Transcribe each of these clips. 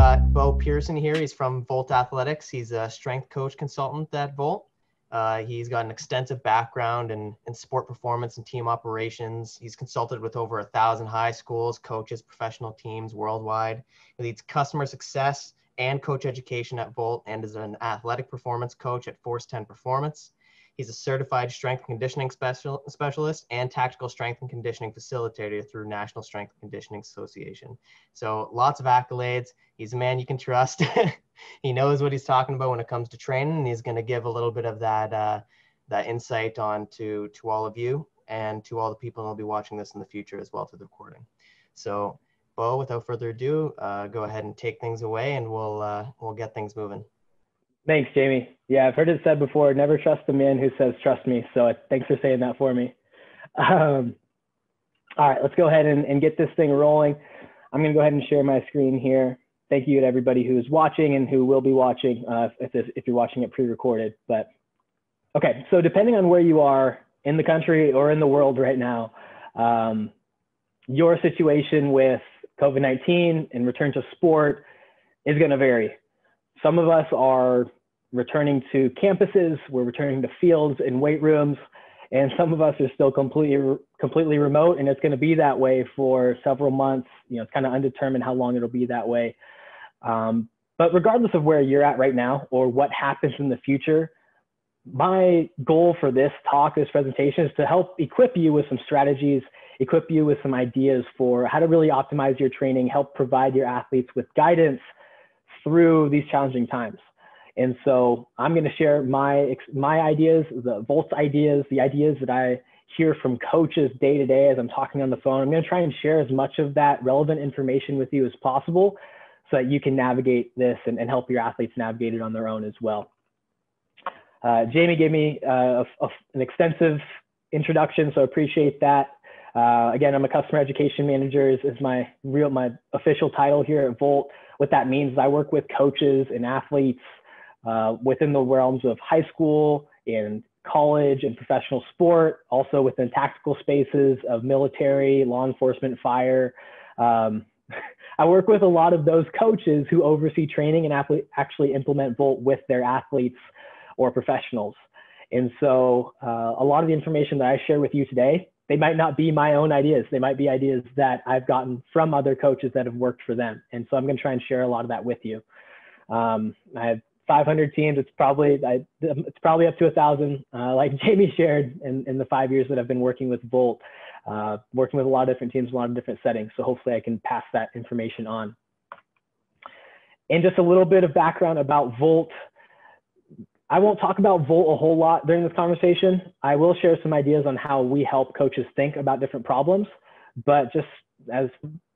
got Bo Pearson here. He's from Volt Athletics. He's a strength coach consultant at Volt. Uh, he's got an extensive background in, in sport performance and team operations. He's consulted with over a thousand high schools, coaches, professional teams worldwide. He leads customer success and coach education at Volt and is an athletic performance coach at Force 10 Performance. He's a certified strength and conditioning special, specialist and tactical strength and conditioning facilitator through National Strength and Conditioning Association. So lots of accolades. He's a man you can trust. he knows what he's talking about when it comes to training, and he's going to give a little bit of that uh, that insight on to to all of you and to all the people who will be watching this in the future as well through the recording. So, Bo, without further ado, uh, go ahead and take things away, and we'll uh, we'll get things moving. Thanks, Jamie. Yeah, I've heard it said before, never trust the man who says trust me. So thanks for saying that for me. Um, all right, let's go ahead and, and get this thing rolling. I'm gonna go ahead and share my screen here. Thank you to everybody who's watching and who will be watching uh, if, this, if you're watching it pre-recorded. But okay, so depending on where you are in the country or in the world right now, um, your situation with COVID-19 and return to sport is gonna vary. Some of us are returning to campuses, we're returning to fields and weight rooms, and some of us are still completely completely remote, and it's going to be that way for several months. You know, it's kind of undetermined how long it'll be that way. Um, but regardless of where you're at right now or what happens in the future, my goal for this talk, this presentation, is to help equip you with some strategies, equip you with some ideas for how to really optimize your training, help provide your athletes with guidance through these challenging times. And so I'm going to share my my ideas, the Volt's ideas, the ideas that I hear from coaches day to day as I'm talking on the phone. I'm going to try and share as much of that relevant information with you as possible so that you can navigate this and, and help your athletes navigate it on their own as well. Uh, Jamie gave me uh, a, a, an extensive introduction, so I appreciate that. Uh, again, I'm a customer education manager is, is my real, my official title here at Volt. What that means is I work with coaches and athletes uh, within the realms of high school and college and professional sport, also within tactical spaces of military, law enforcement, fire. Um, I work with a lot of those coaches who oversee training and actually implement Volt with their athletes or professionals. And so uh, a lot of the information that I share with you today, they might not be my own ideas. They might be ideas that I've gotten from other coaches that have worked for them. And so I'm going to try and share a lot of that with you. Um, I have 500 teams. It's probably I, it's probably up to a thousand. Uh, like Jamie shared in, in the five years that I've been working with Volt, uh, working with a lot of different teams, a lot of different settings. So hopefully I can pass that information on. And just a little bit of background about Volt. I won't talk about Volt a whole lot during this conversation. I will share some ideas on how we help coaches think about different problems, but just as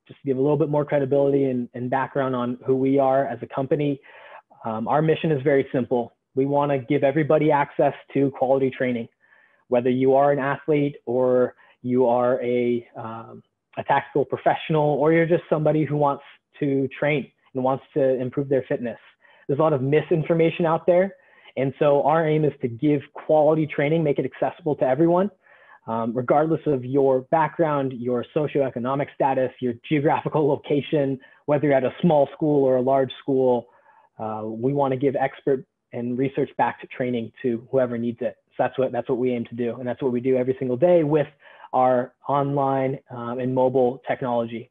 just to give a little bit more credibility and, and background on who we are as a company. Um, our mission is very simple. We want to give everybody access to quality training, whether you are an athlete or you are a, um, a tactical professional or you're just somebody who wants to train and wants to improve their fitness. There's a lot of misinformation out there and so our aim is to give quality training, make it accessible to everyone, um, regardless of your background, your socioeconomic status, your geographical location, whether you're at a small school or a large school. Uh, we want to give expert and research backed training to whoever needs it. So that's what that's what we aim to do, and that's what we do every single day with our online um, and mobile technology.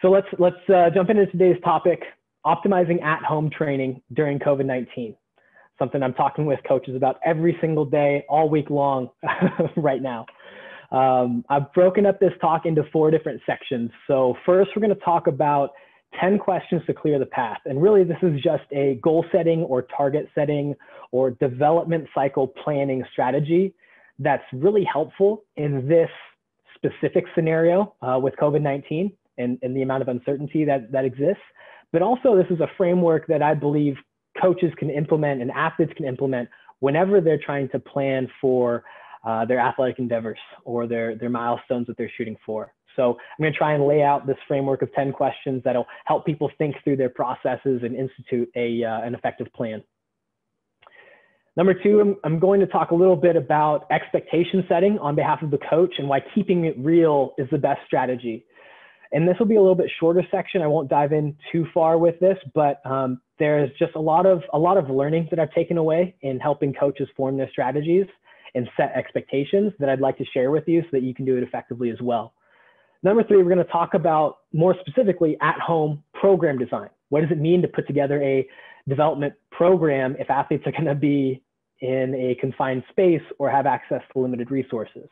So let's let's uh, jump into today's topic optimizing at home training during COVID 19. Something I'm talking with coaches about every single day, all week long, right now. Um, I've broken up this talk into four different sections. So, first, we're going to talk about 10 questions to clear the path. And really, this is just a goal setting or target setting or development cycle planning strategy that's really helpful in this specific scenario uh, with COVID 19 and, and the amount of uncertainty that, that exists. But also, this is a framework that I believe coaches can implement and athletes can implement whenever they're trying to plan for uh, their athletic endeavors or their, their milestones that they're shooting for. So I'm going to try and lay out this framework of 10 questions that'll help people think through their processes and institute a, uh, an effective plan. Number two, I'm, I'm going to talk a little bit about expectation setting on behalf of the coach and why keeping it real is the best strategy And this will be a little bit shorter section. I won't dive in too far with this, but um, there's just a lot of a lot of learning that I've taken away in helping coaches form their strategies and set expectations that I'd like to share with you so that you can do it effectively as well. Number three, we're going to talk about more specifically at home program design. What does it mean to put together a development program if athletes are going to be in a confined space or have access to limited resources?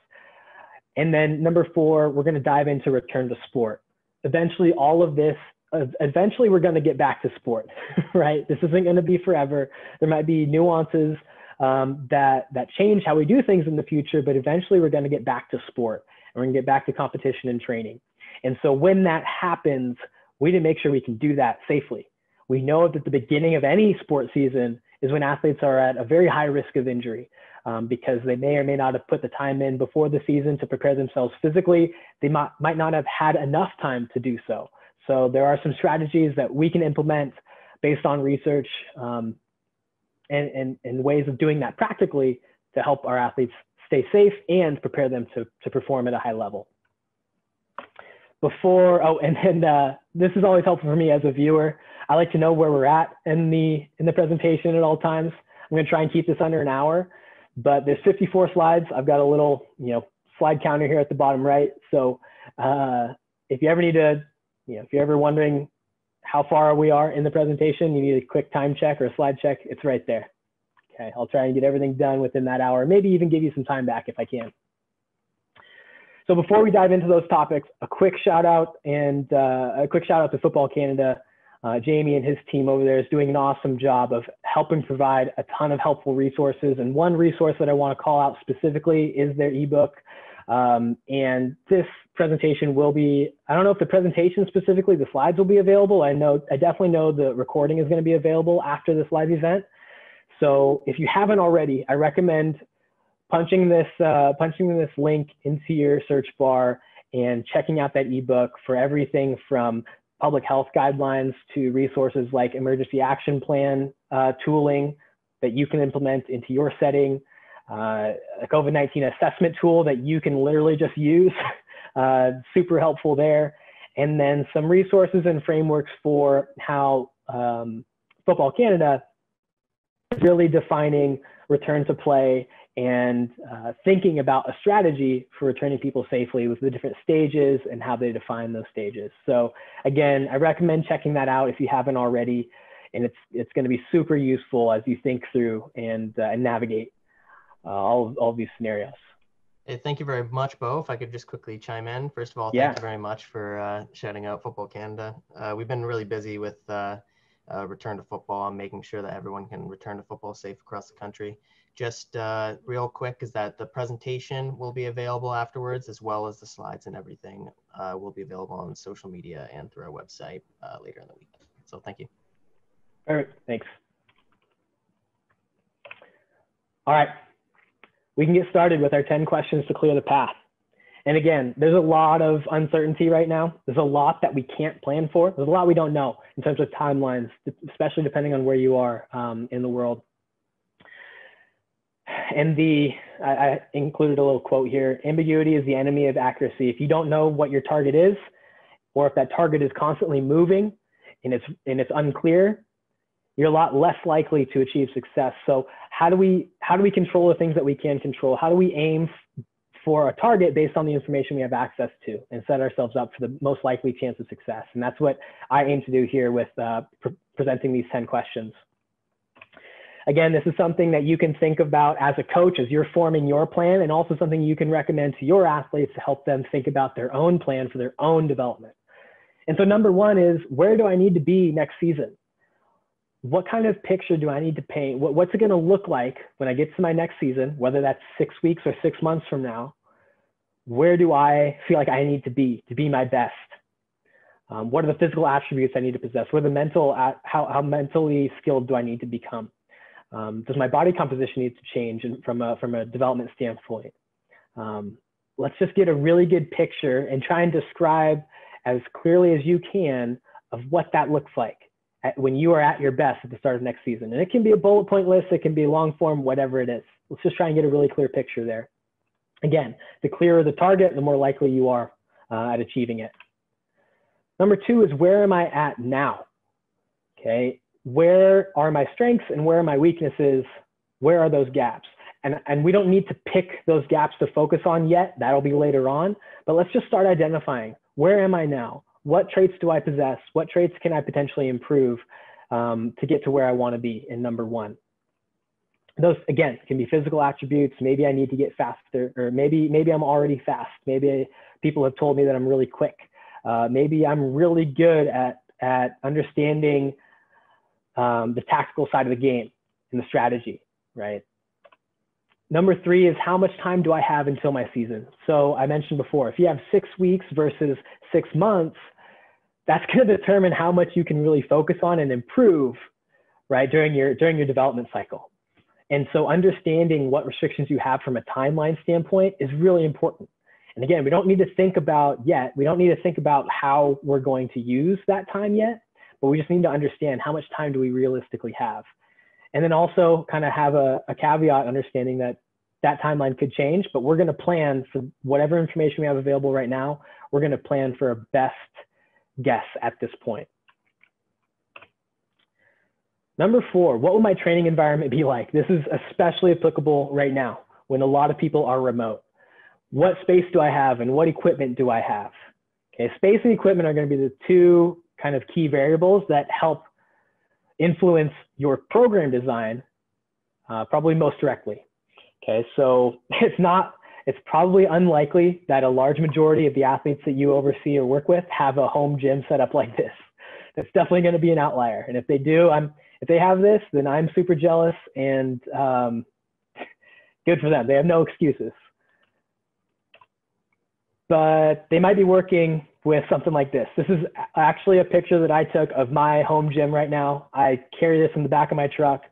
And then number four, we're going to dive into return to sport. Eventually, all of this, eventually, we're going to get back to sport, right? This isn't going to be forever. There might be nuances um, that that change how we do things in the future, but eventually, we're going to get back to sport and we're going to get back to competition and training. And so, when that happens, we need to make sure we can do that safely. We know that the beginning of any sport season is when athletes are at a very high risk of injury um, because they may or may not have put the time in before the season to prepare themselves physically. They might, might not have had enough time to do so. So there are some strategies that we can implement based on research um, and, and, and ways of doing that practically to help our athletes stay safe and prepare them to, to perform at a high level. Before, oh, and then uh, this is always helpful for me as a viewer. I like to know where we're at in the in the presentation at all times. I'm going to try and keep this under an hour, but there's 54 slides. I've got a little, you know, slide counter here at the bottom right. So uh, if you ever need to, you know, if you're ever wondering how far we are in the presentation, you need a quick time check or a slide check, it's right there. Okay, I'll try and get everything done within that hour, maybe even give you some time back if I can. So before we dive into those topics, a quick shout out and uh, a quick shout out to Football Canada. Uh, Jamie and his team over there is doing an awesome job of helping provide a ton of helpful resources. And one resource that I want to call out specifically is their ebook. Um, and this presentation will be, I don't know if the presentation specifically, the slides will be available. I know, I definitely know the recording is going to be available after this live event. So if you haven't already, I recommend punching this, uh, punching this link into your search bar and checking out that ebook for everything from public health guidelines to resources like emergency action plan uh, tooling that you can implement into your setting, uh, a COVID-19 assessment tool that you can literally just use, uh, super helpful there. And then some resources and frameworks for how um, Football Canada is really defining return to play and uh, thinking about a strategy for returning people safely with the different stages and how they define those stages. So again, I recommend checking that out if you haven't already, and it's it's going to be super useful as you think through and, uh, and navigate uh, all, all of these scenarios. Hey, thank you very much, Bo. If I could just quickly chime in. First of all, yeah. thank you very much for uh, shouting out Football Canada. Uh, we've been really busy with uh, return to football and making sure that everyone can return to football safe across the country just uh, real quick is that the presentation will be available afterwards as well as the slides and everything uh, will be available on social media and through our website uh, later in the week. So thank you. All right, thanks. All right, we can get started with our 10 questions to clear the path. And again, there's a lot of uncertainty right now. There's a lot that we can't plan for. There's a lot we don't know in terms of timelines, especially depending on where you are um, in the world and the I, I, included a little quote here ambiguity is the enemy of accuracy. If you don't know what your target is or if that target is constantly moving and it's and it's unclear you're a lot less likely to achieve success. So how do we how do we control the things that we can control? How do we aim for a target based on the information we have access to and set ourselves up for the most likely chance of success? And that's what i aim to do here with uh, pre presenting these 10 questions Again, this is something that you can think about as a coach as you're forming your plan and also something you can recommend to your athletes to help them think about their own plan for their own development. And so number one is where do I need to be next season? What kind of picture do I need to paint? what's it going to look like when I get to my next season, whether that's six weeks or six months from now? Where do I feel like I need to be to be my best? Um, what are the physical attributes I need to possess? What are the mental, how, how mentally skilled do I need to become? Um, does my body composition need to change from a, from a development standpoint? Um, let's just get a really good picture and try and describe as clearly as you can of what that looks like at, when you are at your best at the start of next season. And it can be a bullet point list, it can be long form, whatever it is. Let's just try and get a really clear picture there. Again, the clearer the target, the more likely you are uh, at achieving it. Number two is where am I at now? Okay, where are my strengths and where are my weaknesses? Where are those gaps? And, and we don't need to pick those gaps to focus on yet. That'll be later on. But let's just start identifying where am I now? What traits do I possess? What traits can I potentially improve um, to get to where I want to be in number one? Those again can be physical attributes. Maybe I need to get faster, or maybe maybe I'm already fast. Maybe people have told me that I'm really quick. Uh, maybe I'm really good at at understanding um, the tactical side of the game and the strategy, right? Number three is how much time do I have until my season? So I mentioned before, if you have six weeks versus six months, that's going to determine how much you can really focus on and improve, right, during your during your development cycle. And so understanding what restrictions you have from a timeline standpoint is really important. And again, we don't need to think about yet, we don't need to think about how we're going to use that time yet, but we just need to understand how much time do we realistically have. And then also kind of have a, a caveat understanding that that timeline could change, but we're going to plan for whatever information we have available right now. We're going to plan for a best guess at this point. Number four, what will my training environment be like? This is especially applicable right now when a lot of people are remote. What space do I have and what equipment do I have? Okay, space and equipment are going to be the two kind of key variables that help influence your program design uh, probably most directly. Okay, so it's not, it's probably unlikely that a large majority of the athletes that you oversee or work with have a home gym set up like this. That's definitely going to be an outlier. And if they do, I'm, if they have this, then I'm super jealous and um, good for them. They have no excuses. But they might be working with something like this. This is actually a picture that I took of my home gym right now. I carry this in the back of my truck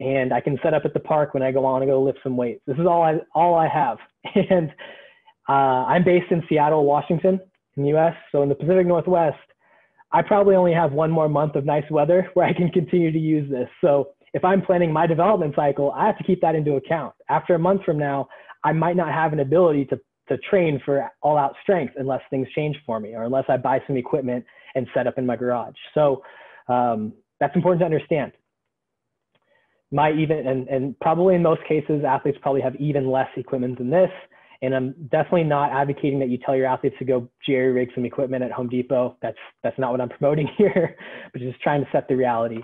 and I can set up at the park when I go on to go lift some weights. This is all I, all I have. And uh, I'm based in Seattle, Washington in the US. So in the Pacific Northwest, I probably only have one more month of nice weather where I can continue to use this. So if I'm planning my development cycle, I have to keep that into account. After a month from now, I might not have an ability to to train for all out strength unless things change for me or unless I buy some equipment and set up in my garage. So um, that's important to understand. My even, and, and probably in most cases, athletes probably have even less equipment than this. And I'm definitely not advocating that you tell your athletes to go jerry rig some equipment at Home Depot. That's, that's not what I'm promoting here, but just trying to set the reality.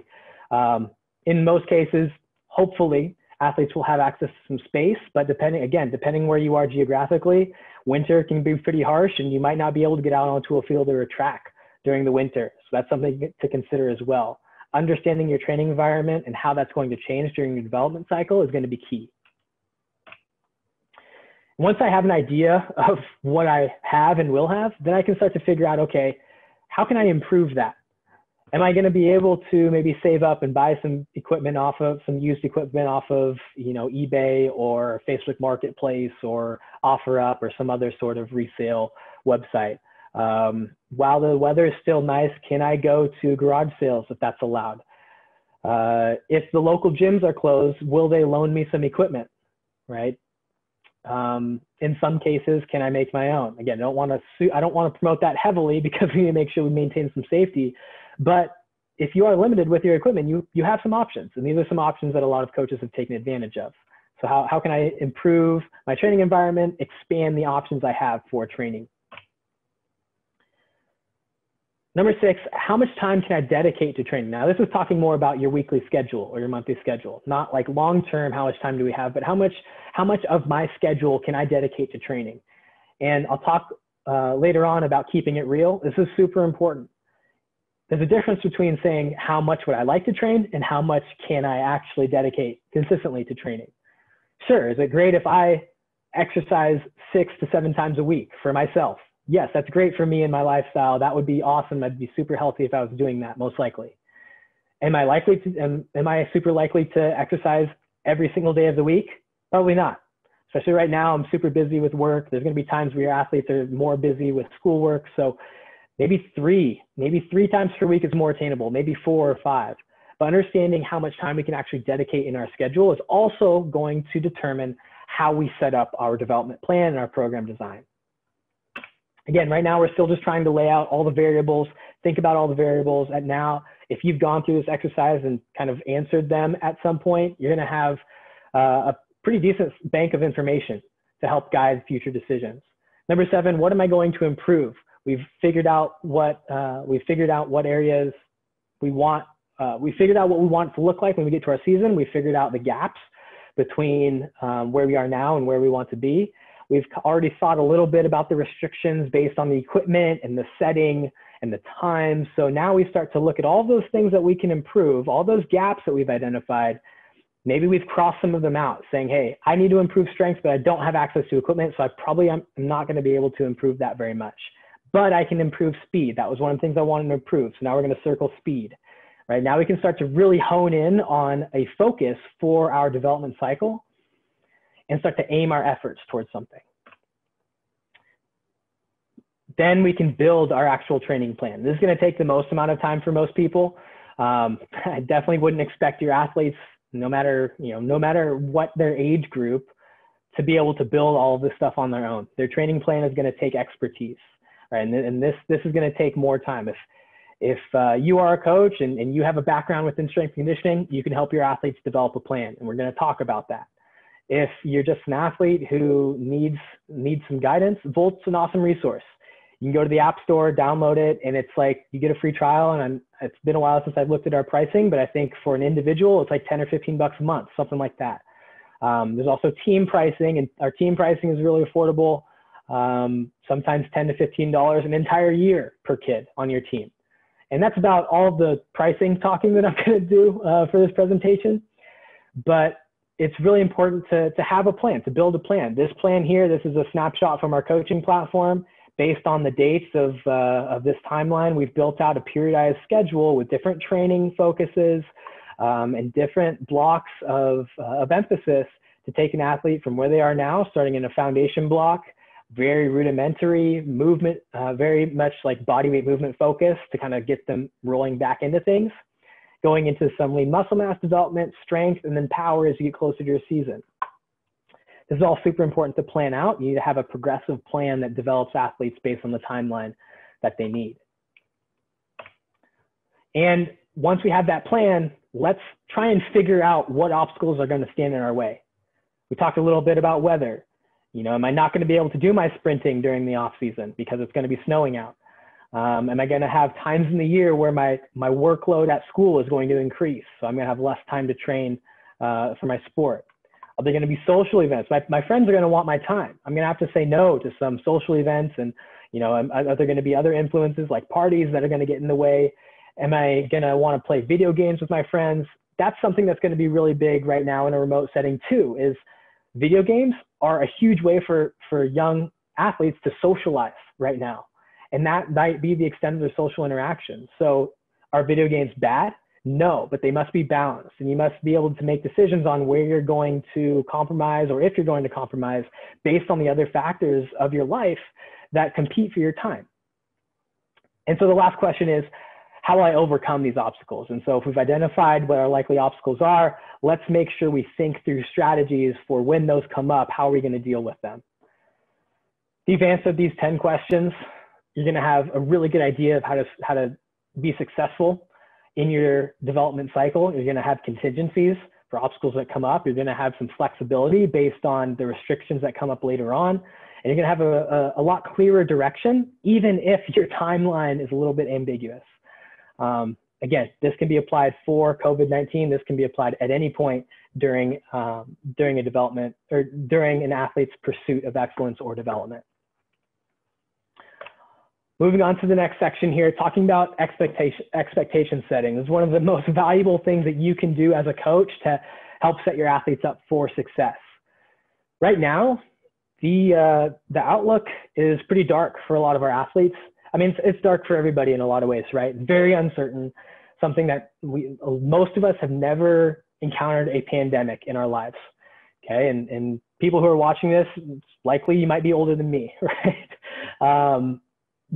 Um, in most cases, hopefully, athletes will have access to some space, but depending, again, depending where you are geographically, winter can be pretty harsh and you might not be able to get out onto a field or a track during the winter. So that's something to consider as well. Understanding your training environment and how that's going to change during your development cycle is going to be key. Once I have an idea of what I have and will have, then I can start to figure out, okay, how can I improve that? Am I going to be able to maybe save up and buy some equipment off of some used equipment off of you know eBay or Facebook Marketplace or OfferUp or some other sort of resale website? Um, while the weather is still nice, can I go to garage sales if that's allowed? Uh, if the local gyms are closed, will they loan me some equipment? Right. Um, in some cases, can I make my own? Again, I don't want to I don't want to promote that heavily because we need to make sure we maintain some safety. But if you are limited with your equipment, you, you have some options. And these are some options that a lot of coaches have taken advantage of. So how, how can I improve my training environment, expand the options I have for training? Number six, how much time can I dedicate to training? Now, this is talking more about your weekly schedule or your monthly schedule, not like long-term, how much time do we have, but how much, how much of my schedule can I dedicate to training? And I'll talk uh, later on about keeping it real. This is super important there's a difference between saying how much would I like to train and how much can I actually dedicate consistently to training. Sure, is it great if I exercise six to seven times a week for myself? Yes, that's great for me and my lifestyle. That would be awesome. I'd be super healthy if I was doing that, most likely. Am I likely to, am, am I super likely to exercise every single day of the week? Probably not. Especially right now, I'm super busy with work. There's going to be times where your athletes are more busy with schoolwork. So maybe three, maybe three times per week is more attainable, maybe four or five. But understanding how much time we can actually dedicate in our schedule is also going to determine how we set up our development plan and our program design. Again, right now we're still just trying to lay out all the variables, think about all the variables. At now, if you've gone through this exercise and kind of answered them at some point, you're going to have uh, a pretty decent bank of information to help guide future decisions. Number seven, what am I going to improve? We've figured out what uh, we've figured out what areas we want. Uh, we figured out what we want to look like when we get to our season. We figured out the gaps between um, where we are now and where we want to be. We've already thought a little bit about the restrictions based on the equipment and the setting and the time. So now we start to look at all those things that we can improve, all those gaps that we've identified. Maybe we've crossed some of them out saying, hey, I need to improve strength, but I don't have access to equipment. So I probably am not going to be able to improve that very much. But I can improve speed. That was one of the things I wanted to improve. So now we're going to circle speed. Right now we can start to really hone in on a focus for our development cycle and start to aim our efforts towards something. Then we can build our actual training plan. This is going to take the most amount of time for most people. Um, I definitely wouldn't expect your athletes, no matter you know, no matter what their age group, to be able to build all of this stuff on their own. Their training plan is going to take expertise, And, and this this is going to take more time. If if uh, you are a coach and, and you have a background within strength conditioning, you can help your athletes develop a plan, and we're going to talk about that. If you're just an athlete who needs needs some guidance, Volt's an awesome resource. You can go to the App Store, download it, and it's like you get a free trial. And I'm, it's been a while since I've looked at our pricing, but I think for an individual, it's like 10 or 15 bucks a month, something like that. Um, there's also team pricing, and our team pricing is really affordable. Um, sometimes 10 to 15 dollars an entire year per kid on your team. And that's about all the pricing talking that I'm going to do uh, for this presentation. But it's really important to, to have a plan, to build a plan. This plan here, this is a snapshot from our coaching platform. Based on the dates of, uh, of this timeline, we've built out a periodized schedule with different training focuses um, and different blocks of, uh, of emphasis to take an athlete from where they are now, starting in a foundation block, very rudimentary movement, uh, very much like body weight movement focus to kind of get them rolling back into things going into some lean muscle mass development, strength, and then power as you get closer to your season. This is all super important to plan out. You need to have a progressive plan that develops athletes based on the timeline that they need. And once we have that plan, let's try and figure out what obstacles are going to stand in our way. We talked a little bit about weather. You know, am I not going to be able to do my sprinting during the off season because it's going to be snowing out? Um, am I going to have times in the year where my, my workload at school is going to increase? So I'm going to have less time to train uh, for my sport. Are there going to be social events? My, my friends are going to want my time. I'm going to have to say no to some social events. And, you know, are there going to be other influences like parties that are going to get in the way? Am I going to want to play video games with my friends? That's something that's going to be really big right now in a remote setting too, is video games are a huge way for, for young athletes to socialize right now and that might be the extent of their social interaction. So are video games bad? No, but they must be balanced and you must be able to make decisions on where you're going to compromise or if you're going to compromise based on the other factors of your life that compete for your time. And so the last question is, how will I overcome these obstacles? And so if we've identified what our likely obstacles are, let's make sure we think through strategies for when those come up, how are we gonna deal with them? If you've answered these 10 questions, you're going to have a really good idea of how to how to be successful in your development cycle. You're going to have contingencies for obstacles that come up. You're going to have some flexibility based on the restrictions that come up later on. And you're going to have a, a, a lot clearer direction, even if your timeline is a little bit ambiguous. Um, again, this can be applied for COVID-19. This can be applied at any point during, um, during a development or during an athlete's pursuit of excellence or development. Moving on to the next section here, talking about expectation, expectation setting. This is one of the most valuable things that you can do as a coach to help set your athletes up for success. Right now, the, uh, the outlook is pretty dark for a lot of our athletes. I mean, it's, it's dark for everybody in a lot of ways, right? Very uncertain, something that we, most of us have never encountered a pandemic in our lives. Okay, and, and people who are watching this, likely you might be older than me, right? Um,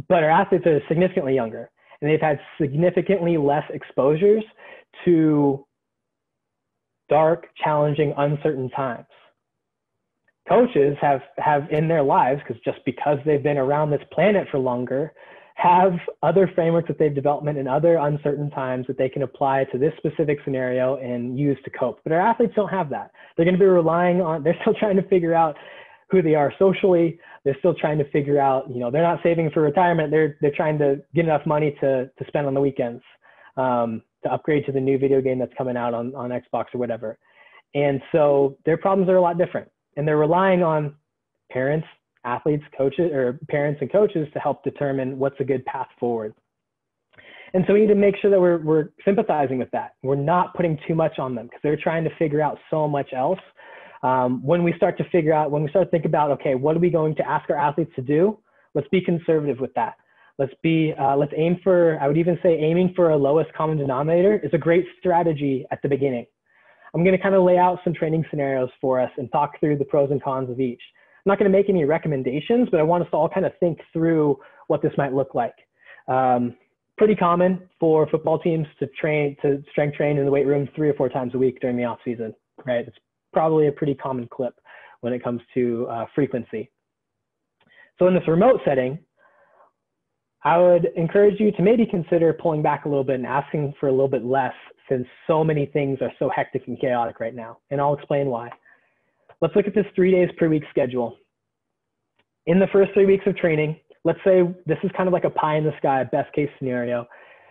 but our athletes are significantly younger and they've had significantly less exposures to dark, challenging, uncertain times. Coaches have have in their lives because just because they've been around this planet for longer have other frameworks that they've developed in other uncertain times that they can apply to this specific scenario and use to cope. But our athletes don't have that. They're going to be relying on, they're still trying to figure out who they are socially. They're still trying to figure out, you know, they're not saving for retirement. They're, they're trying to get enough money to, to spend on the weekends, um, to upgrade to the new video game that's coming out on, on Xbox or whatever. And so their problems are a lot different. And they're relying on parents, athletes, coaches, or parents and coaches to help determine what's a good path forward. And so we need to make sure that we're, we're sympathizing with that. We're not putting too much on them because they're trying to figure out so much else. Um, when we start to figure out, when we start to think about, okay, what are we going to ask our athletes to do? Let's be conservative with that. Let's be, uh, let's aim for, I would even say aiming for a lowest common denominator is a great strategy at the beginning. I'm going to kind of lay out some training scenarios for us and talk through the pros and cons of each. I'm not going to make any recommendations, but I want us to all kind of think through what this might look like. Um, pretty common for football teams to train to strength train in the weight room three or four times a week during the off season, right? It's probably a pretty common clip when it comes to uh, frequency. So in this remote setting, I would encourage you to maybe consider pulling back a little bit and asking for a little bit less since so many things are so hectic and chaotic right now. And I'll explain why. Let's look at this three days per week schedule. In the first three weeks of training, let's say this is kind of like a pie in the sky, best case scenario.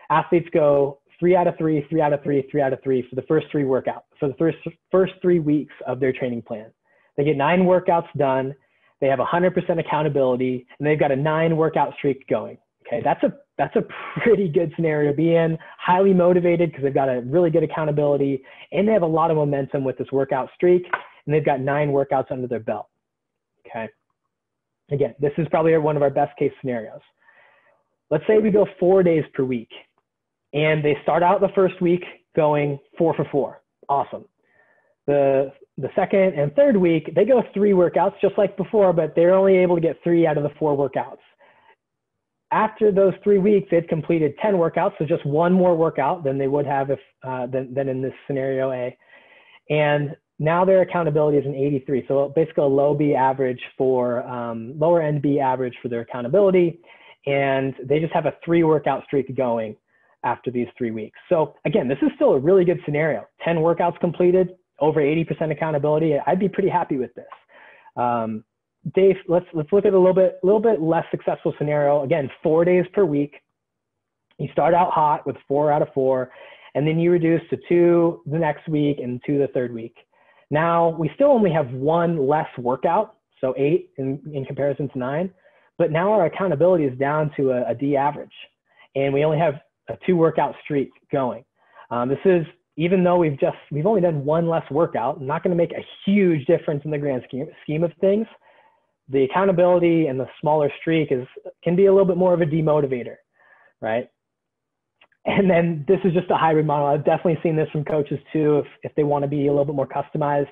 Athletes go three out of three, three out of three, three out of three for the first three workouts, for the first, first three weeks of their training plan. They get nine workouts done. They have 100% accountability, and they've got a nine workout streak going. Okay, that's a that's a pretty good scenario to be in. Highly motivated because they've got a really good accountability, and they have a lot of momentum with this workout streak and they've got nine workouts under their belt. Okay. Again, this is probably one of our best case scenarios. Let's say we go four days per week and they start out the first week going four for four. Awesome. The, the second and third week, they go three workouts just like before, but they're only able to get three out of the four workouts. After those three weeks, they've completed 10 workouts, so just one more workout than they would have if, uh, than, than in this scenario A. And now their accountability is an 83. So basically a low B average for um, lower end B average for their accountability. And they just have a three workout streak going after these three weeks. So again, this is still a really good scenario. 10 workouts completed, over 80% accountability. I'd be pretty happy with this. Um, Dave, let's let's look at a little bit a little bit less successful scenario. Again, four days per week. You start out hot with four out of four, and then you reduce to two the next week and two the third week. Now we still only have one less workout, so eight in, in comparison to nine, but now our accountability is down to a, a D average and we only have a two workout streak going. Um, this is, even though we've just, we've only done one less workout, not gonna make a huge difference in the grand scheme, scheme of things. The accountability and the smaller streak is, can be a little bit more of a demotivator, right? And then this is just a hybrid model. I've definitely seen this from coaches too. If, if they want to be a little bit more customized,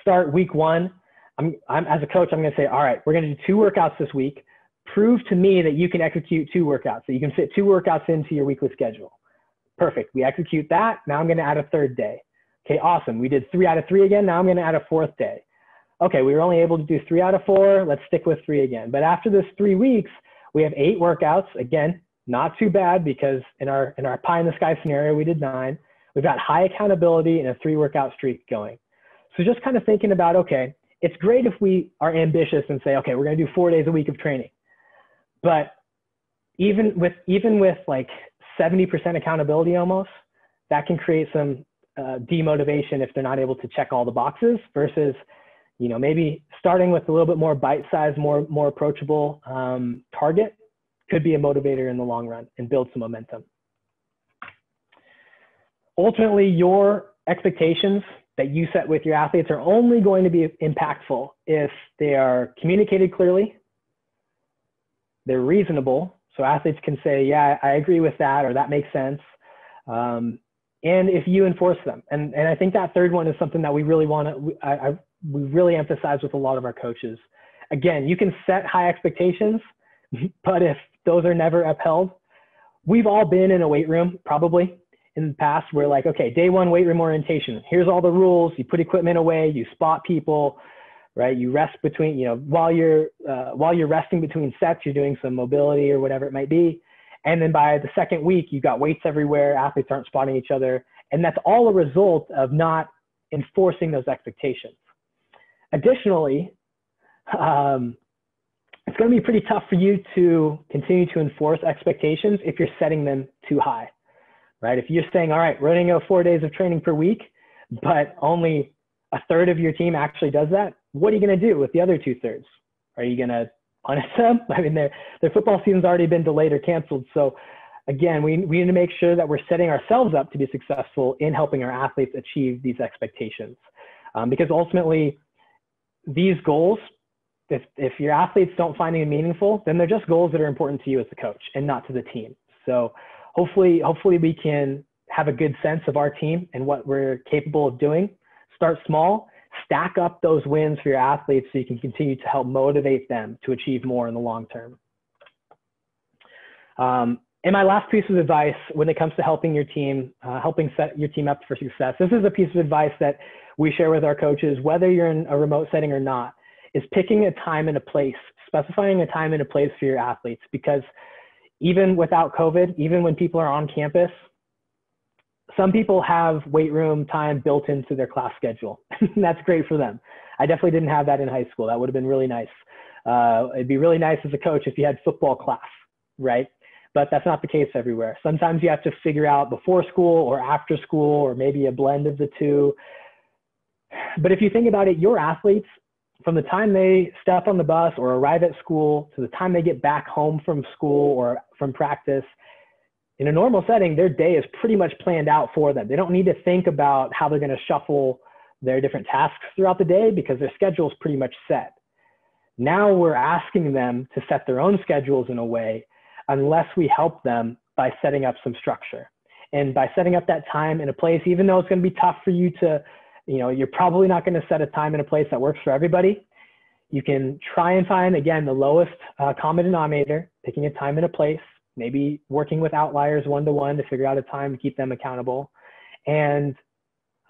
start week one. I'm, I'm as a coach, I'm going to say, all right, we're going to do two workouts this week. Prove to me that you can execute two workouts, that you can fit two workouts into your weekly schedule. Perfect. We execute that. Now I'm going to add a third day. Okay, awesome. We did three out of three again. Now I'm going to add a fourth day. Okay, we were only able to do three out of four. Let's stick with three again. But after this three weeks, we have eight workouts. Again, not too bad because in our in our pie in the sky scenario we did nine we've got high accountability and a three workout streak going so just kind of thinking about okay it's great if we are ambitious and say okay we're going to do four days a week of training but even with even with like 70% accountability almost that can create some uh, demotivation if they're not able to check all the boxes versus you know maybe starting with a little bit more bite-sized, more more approachable um, target could be a motivator in the long run and build some momentum. Ultimately, your expectations that you set with your athletes are only going to be impactful if they are communicated clearly, they're reasonable. So athletes can say, yeah, I agree with that, or that makes sense. Um, and if you enforce them. And, and I think that third one is something that we really want to, I, I, we really emphasize with a lot of our coaches. Again, you can set high expectations, but if those are never upheld. We've all been in a weight room probably in the past where like, okay, day one weight room orientation, here's all the rules. You put equipment away, you spot people. right? You rest between, you know, while you're uh, while you're resting between sets, you're doing some mobility or whatever it might be, and then by the second week, you've got weights everywhere. Athletes aren't spotting each other, and that's all a result of not enforcing those expectations. Additionally, um, it's going to be pretty tough for you to continue to enforce expectations if you're setting them too high, right? If you're saying, all right, we're going to go four days of training per week, but only a third of your team actually does that, what are you going to do with the other two thirds? Are you going to punish them? I mean, their, their football season's already been delayed or canceled. So again, we, we need to make sure that we're setting ourselves up to be successful in helping our athletes achieve these expectations. Um, because ultimately, these goals, if, if your athletes don't find them meaningful, then they're just goals that are important to you as a coach and not to the team. So hopefully, hopefully we can have a good sense of our team and what we're capable of doing. Start small, stack up those wins for your athletes so you can continue to help motivate them to achieve more in the long term. Um, and my last piece of advice when it comes to helping your team, uh, helping set your team up for success, this is a piece of advice that we share with our coaches, whether you're in a remote setting or not, is picking a time and a place, specifying a time and a place for your athletes. Because even without COVID, even when people are on campus, some people have weight room time built into their class schedule. That's great for them. I definitely didn't have that in high school. That would have been really nice. Uh, it'd be really nice as a coach if you had football class, right? but that's not the case everywhere. Sometimes you have to figure out before school or after school or maybe a blend of the two. But if you think about it, your athletes, from the time they step on the bus or arrive at school to the time they get back home from school or from practice, in a normal setting, their day is pretty much planned out for them. They don't need to think about how they're going to shuffle their different tasks throughout the day because their schedule is pretty much set. Now we're asking them to set their own schedules in a way unless we help them by setting up some structure. And by setting up that time in a place, even though it's going to be tough for you to, you know, you're probably not going to set a time and a place that works for everybody. You can try and find, again, the lowest uh, common denominator, picking a time and a place, maybe working with outliers one to one to figure out a time to keep them accountable. And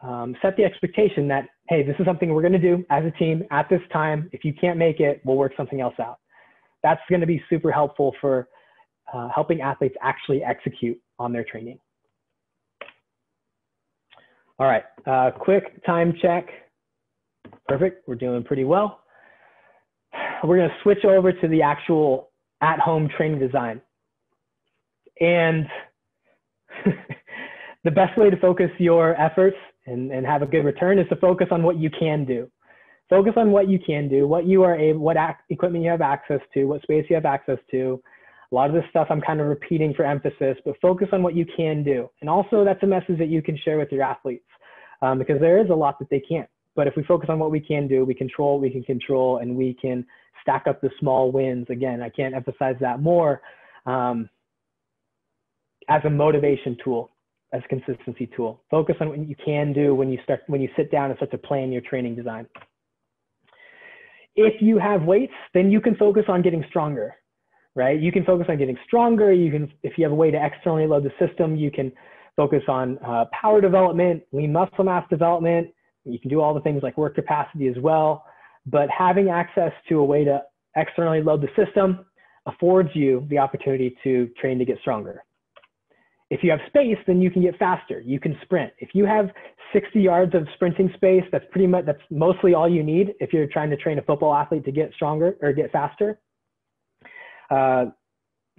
um, set the expectation that, hey, this is something we're going to do as a team at this time. If you can't make it, we'll work something else out. That's going to be super helpful for uh, helping athletes actually execute on their training. All right, uh, quick time check. Perfect, we're doing pretty well. We're gonna switch over to the actual at-home training design. And the best way to focus your efforts and, and have a good return is to focus on what you can do. Focus on what you can do, what you are able, what equipment you have access to, what space you have access to, a lot of this stuff I'm kind of repeating for emphasis, but focus on what you can do. And also that's a message that you can share with your athletes um, because there is a lot that they can't. But if we focus on what we can do, we control, we can control, and we can stack up the small wins. Again, I can't emphasize that more um, as a motivation tool, as a consistency tool. Focus on what you can do when you start, when you sit down and start to plan your training design. If you have weights, then you can focus on getting stronger right? You can focus on getting stronger. You can, if you have a way to externally load the system, you can focus on uh, power development, lean muscle mass development. You can do all the things like work capacity as well. But having access to a way to externally load the system affords you the opportunity to train to get stronger. If you have space, then you can get faster. You can sprint. If you have 60 yards of sprinting space, that's pretty much, that's mostly all you need if you're trying to train a football athlete to get stronger or get faster. Uh,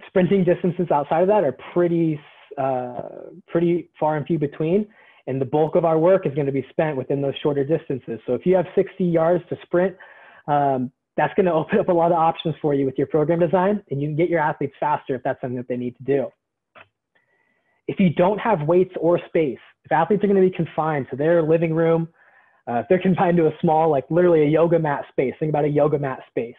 sprinting distances outside of that are pretty uh, pretty far and few between. And the bulk of our work is going to be spent within those shorter distances. So if you have 60 yards to sprint, um, that's going to open up a lot of options for you with your program design, and you can get your athletes faster if that's something that they need to do. If you don't have weights or space, if athletes are going to be confined to their living room, uh, if they're confined to a small, like literally a yoga mat space, think about a yoga mat space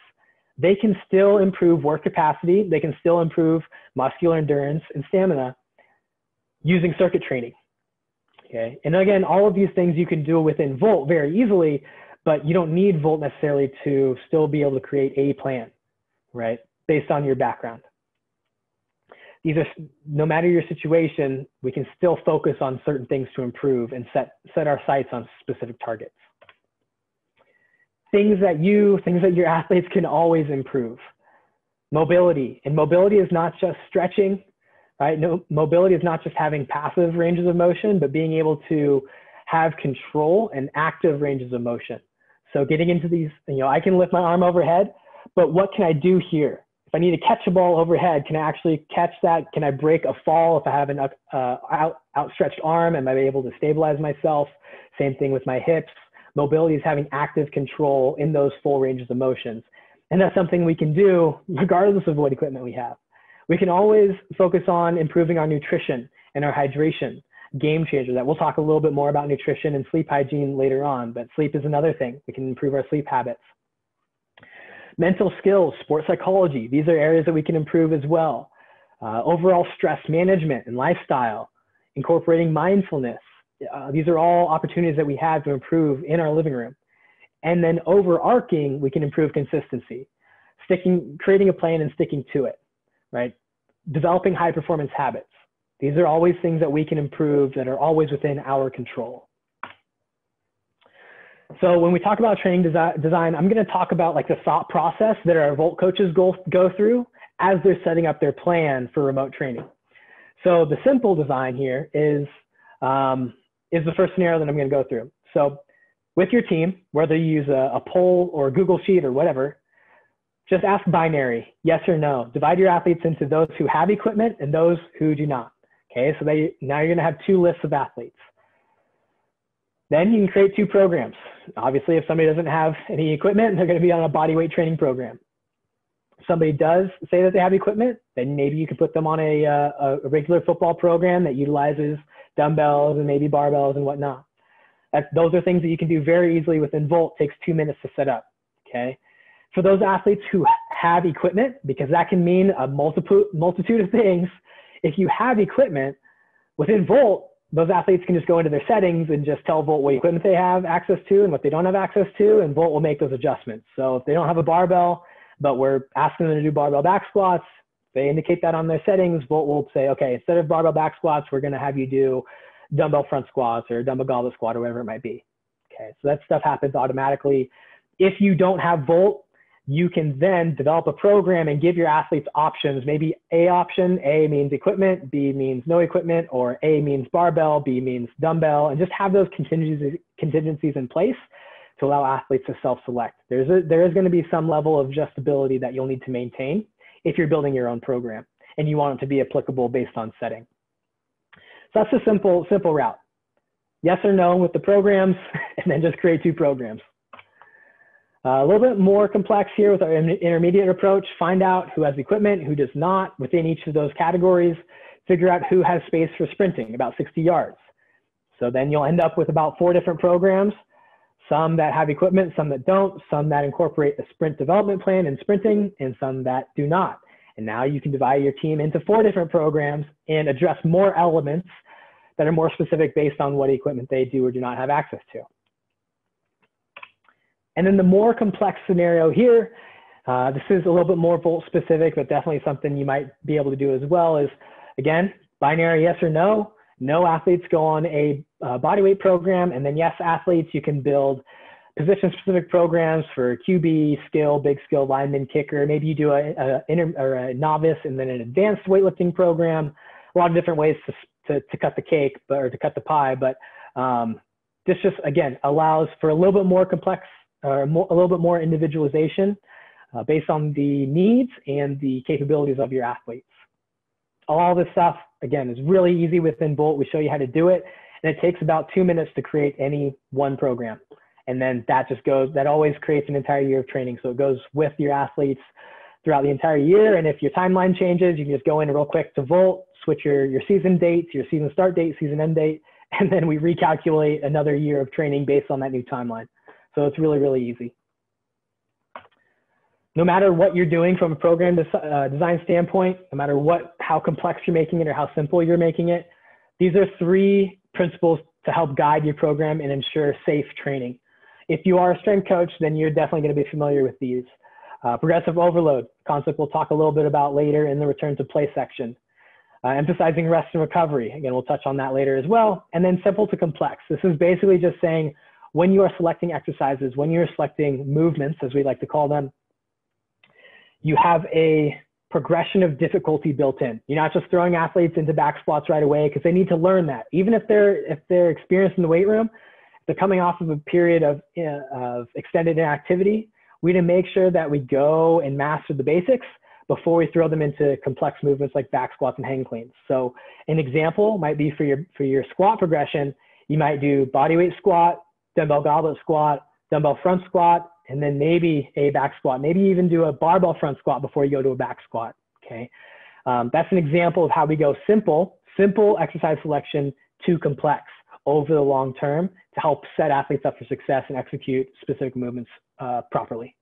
they can still improve work capacity. They can still improve muscular endurance and stamina using circuit training. Okay. And again, all of these things you can do within Volt very easily, but you don't need Volt necessarily to still be able to create a plan, right? Based on your background. These are, no matter your situation, we can still focus on certain things to improve and set, set our sights on specific targets. things that you, things that your athletes can always improve. Mobility, and mobility is not just stretching, right? No, mobility is not just having passive ranges of motion, but being able to have control and active ranges of motion. So getting into these, you know, I can lift my arm overhead, but what can I do here? If I need to catch a ball overhead, can I actually catch that? Can I break a fall if I have an uh, out, outstretched arm? Am I able to stabilize myself? Same thing with my hips. Mobility is having active control in those full ranges of motions. And that's something we can do regardless of what equipment we have. We can always focus on improving our nutrition and our hydration, game changer that we'll talk a little bit more about nutrition and sleep hygiene later on, but sleep is another thing. We can improve our sleep habits. Mental skills, sports psychology, these are areas that we can improve as well. Uh, overall stress management and lifestyle, incorporating mindfulness. Uh, these are all opportunities that we have to improve in our living room. And then overarching, we can improve consistency, sticking, creating a plan and sticking to it, right? Developing high performance habits. These are always things that we can improve that are always within our control. So when we talk about training desi design, I'm going to talk about like the thought process that our Volt coaches go, go through as they're setting up their plan for remote training. So the simple design here is, um, is the first scenario that I'm going to go through. So with your team, whether you use a, a poll or a Google Sheet or whatever, just ask binary, yes or no. Divide your athletes into those who have equipment and those who do not. Okay, so they, now you're going to have two lists of athletes. Then you can create two programs. Obviously, if somebody doesn't have any equipment, they're going to be on a body weight training program. If somebody does say that they have equipment, then maybe you could put them on a, uh, a regular football program that utilizes dumbbells and maybe barbells and whatnot. Those are things that you can do very easily within Volt. Takes two minutes to set up. Okay. For those athletes who have equipment, because that can mean a multiple, multitude of things, if you have equipment within Volt, those athletes can just go into their settings and just tell Volt what equipment they have access to and what they don't have access to, and Volt will make those adjustments. So if they don't have a barbell, but we're asking them to do barbell back squats, they indicate that on their settings, Volt will say, okay, instead of barbell back squats, we're going to have you do dumbbell front squats or dumbbell goblet squat or whatever it might be. Okay, so that stuff happens automatically. If you don't have Volt, you can then develop a program and give your athletes options. Maybe A option, A means equipment, B means no equipment, or A means barbell, B means dumbbell, and just have those contingencies, contingencies in place to allow athletes to self-select. There's there is going to be some level of adjustability that you'll need to maintain if you're building your own program and you want it to be applicable based on setting. So that's a simple, simple route. Yes or no with the programs, and then just create two programs. Uh, a little bit more complex here with our intermediate approach. Find out who has equipment, who does not within each of those categories. Figure out who has space for sprinting, about 60 yards. So then you'll end up with about four different programs, some that have equipment, some that don't, some that incorporate a sprint development plan and sprinting, and some that do not. And now you can divide your team into four different programs and address more elements that are more specific based on what equipment they do or do not have access to. And then the more complex scenario here, uh, this is a little bit more Volt specific, but definitely something you might be able to do as well is, again, binary yes or no. No athletes go on a uh, bodyweight program, and then yes athletes, you can build position specific programs for QB, skill, big skill, lineman, kicker. Maybe you do a, a, inter, or a novice and then an advanced weightlifting program. A lot of different ways to, to, to cut the cake but, or to cut the pie, but um, this just, again, allows for a little bit more complex or more, a little bit more individualization uh, based on the needs and the capabilities of your athletes. All this stuff, again, is really easy within Volt. We show you how to do it, and it takes about two minutes to create any one program. And then that just goes, that always creates an entire year of training. So it goes with your athletes throughout the entire year. And if your timeline changes, you can just go in real quick to Volt, switch your, your season dates, your season start date, season end date, and then we recalculate another year of training based on that new timeline. So it's really, really easy. No matter what you're doing from a program uh, design standpoint, no matter what, how complex you're making it or how simple you're making it, these are three principles to help guide your program and ensure safe training. If you are a strength coach, then you're definitely going to be familiar with these. Uh, progressive overload, concept we'll talk a little bit about later in the return to play section. Uh, emphasizing rest and recovery. Again, we'll touch on that later as well. And then simple to complex. This is basically just saying when you are selecting exercises, when you're selecting movements, as we like to call them, you have a progression of difficulty built in. You're not just throwing athletes into back squats right away because they need to learn that. Even if they're if they're experienced in the weight room, they're coming off of a period of, uh, of extended inactivity. We need to make sure that we go and master the basics before we throw them into complex movements like back squats and hang cleans. So an example might be for your for your squat progression, you might do body weight squat, dumbbell goblet squat, dumbbell front squat, and then maybe a back squat. Maybe even do a barbell front squat before you go to a back squat. Okay, um, that's an example of how we go simple, simple exercise selection to complex over the long term to help set athletes up for success and execute specific movements uh, properly.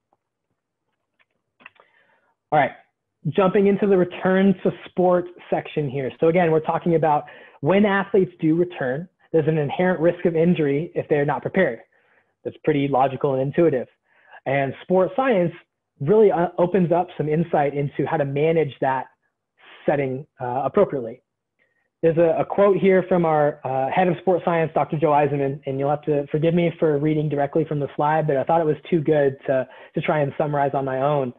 All right, jumping into the return to sport section here. So again, we're talking about when athletes do return, there's an inherent risk of injury if they're not prepared. That's pretty logical and intuitive. And sports science really uh, opens up some insight into how to manage that setting uh, appropriately. There's a, a, quote here from our uh, head of sports science, Dr. Joe Eisenmann, and you'll have to forgive me for reading directly from the slide, but I thought it was too good to, to try and summarize on my own.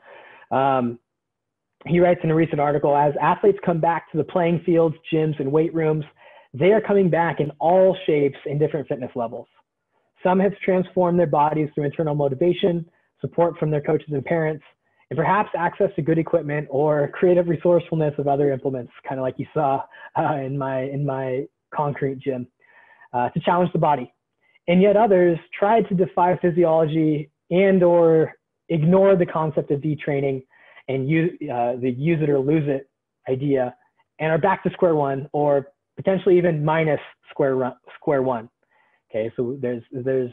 Um, he writes in a recent article, as athletes come back to the playing fields, gyms, and weight rooms, they are coming back in all shapes and different fitness levels. Some have transformed their bodies through internal motivation, support from their coaches and parents, and perhaps access to good equipment or creative resourcefulness of other implements, kind of like you saw uh, in my in my concrete gym, uh, to challenge the body. And yet others tried to defy physiology and or ignore the concept of detraining and use uh, the use it or lose it idea and are back to square one or potentially even minus square run, square one. Okay, so there's there's